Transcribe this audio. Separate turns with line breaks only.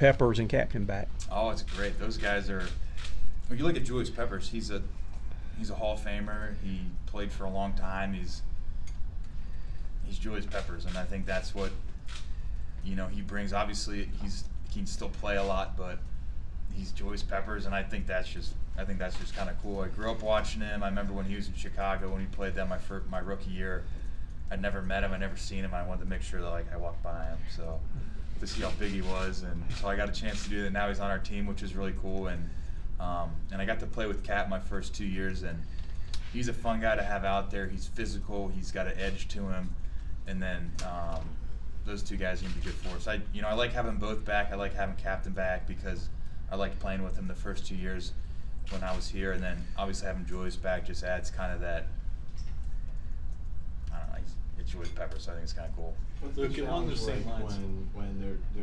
Peppers and Captain back?
Oh, it's great. Those guys are. When you look at Julius Peppers, he's a he's a Hall of Famer. He played for a long time. He's he's Julius Peppers, and I think that's what you know he brings. Obviously, he's he can still play a lot, but he's Julius Peppers, and I think that's just I think that's just kind of cool. I grew up watching him. I remember when he was in Chicago when he played them my first, my rookie year. I'd never met him. I never seen him. I wanted to make sure that like I walked by him. So to see how big he was, and so I got a chance to do that. Now he's on our team, which is really cool, and um, and I got to play with Cap my first two years, and he's a fun guy to have out there. He's physical. He's got an edge to him, and then um, those two guys are gonna be good for us. I you know I like having both back. I like having Captain back because I liked playing with him the first two years when I was here, and then obviously having Julius back just adds kind of that. I don't know. He's, it's Julius Pepper, so I think it's kind of cool.
What's
Luke,
the challenge
same lines-
when when they're they're